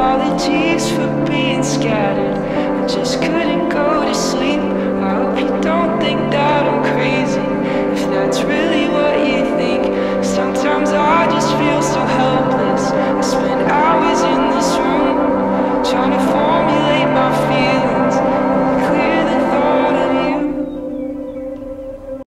apologies for being scattered. I just couldn't go to sleep. I hope you don't think that I'm crazy. If that's really what you think, sometimes I just feel so helpless. I spend hours in this room trying to.